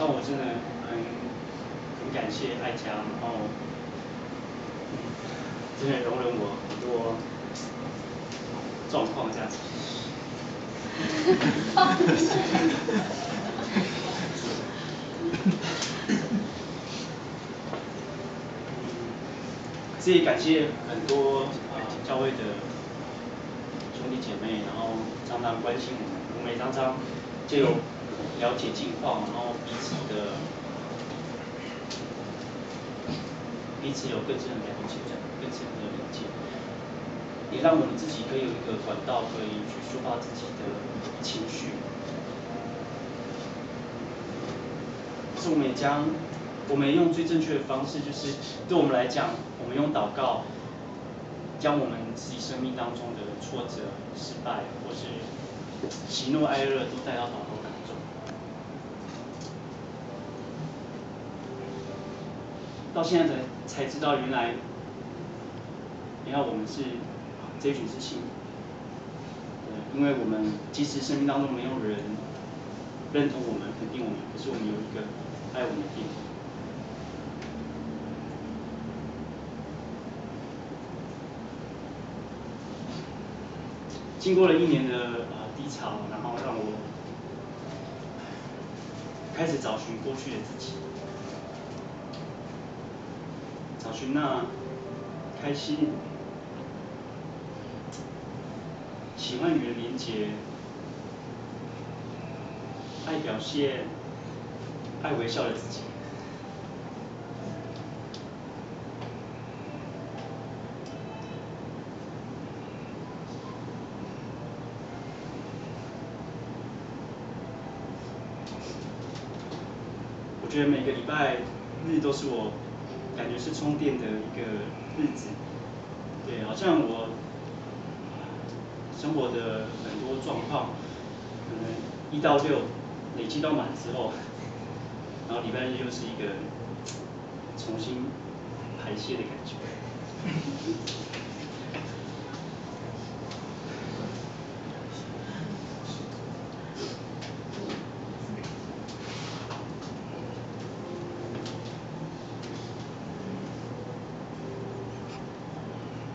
但我真的很很感谢爱家，然后真的容忍我很多状况这样子。这也感谢很多呃教会的兄弟姐妹，然后常常关心我们，我们也常常就有了解近况，然后彼此的彼此有更深的了解，更深的理解，也让我们自己可以有一个管道，可以去抒发自己的情绪。是我们也将。我们用最正确的方式，就是对我们来讲，我们用祷告，将我们自己生命当中的挫折、失败，或是喜怒哀乐，都带到祷告当中。到现在才才知道，原来，原来我们是这一群是幸福，对，因为我们即使生命当中没有人认同我们、肯定我们，可是我们有一个爱我们的天父。经过了一年的呃低潮，然后让我开始找寻过去的自己，寻那开心、喜欢与人连结、爱表现、爱微笑的自己。我觉得每个礼拜日都是我感觉是充电的一个日子，对，好像我生活的很多状况，可能一到六累积到满之后，然后礼拜日又是一个重新排泄的感觉。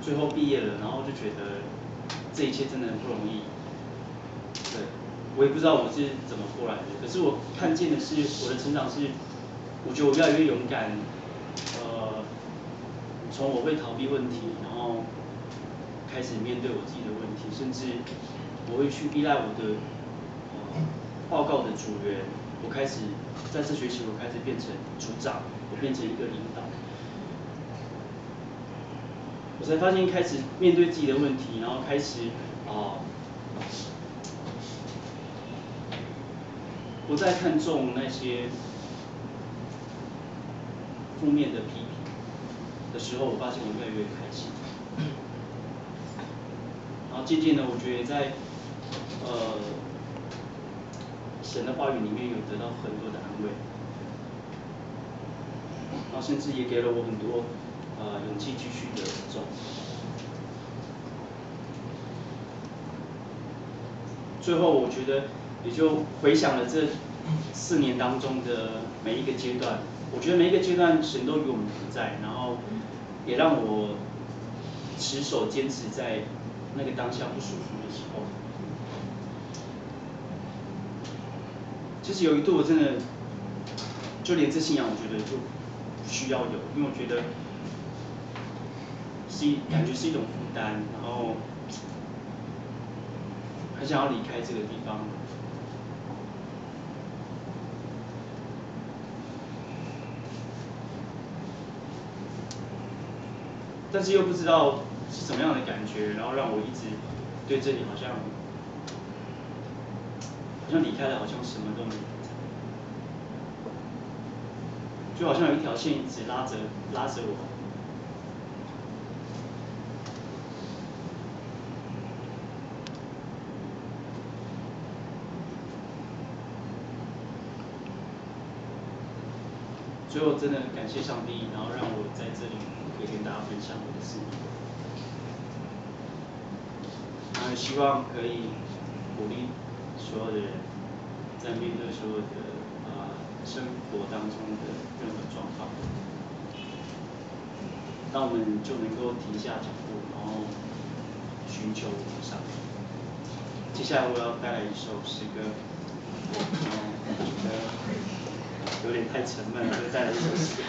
最后毕业了，然后就觉得这一切真的很不容易。对，我也不知道我是怎么过来的，可是我看见的是我的成长是，我觉得我越来越勇敢。呃，从我会逃避问题，然后开始面对我自己的问题，甚至我会去依赖我的报告的组员。我开始在这学期，我开始变成组长，我变成一个领导。我才发现，开始面对自己的问题，然后开始啊，不再看重那些负面的批评的时候，我发现我越来越开心。然后渐渐的，我觉得在呃神的话语里面有得到很多的安慰，然后甚至也给了我很多。呃，勇气继续的走。最后，我觉得也就回想了这四年当中的每一个阶段，我觉得每一个阶段神都与我们同在，然后也让我持守坚持在那个当下不舒服的时候。其实有一度我真的就连这信仰，我觉得就不需要有，因为我觉得。是感觉是一种负担，然后很想要离开这个地方，但是又不知道是什么样的感觉，然后让我一直对这里好像好像离开了，好像什么都没有，就好像有一条线一直拉着拉着我。最后真的感谢上帝，然后让我在这里可以跟大家分享我的事。那希望可以鼓励所有的人，在面对所有的啊、生活当中的任何状况，那我们就能够停下脚步，然后寻求上帝。接下来我要带来一首诗歌。太沉闷了，就带来一些。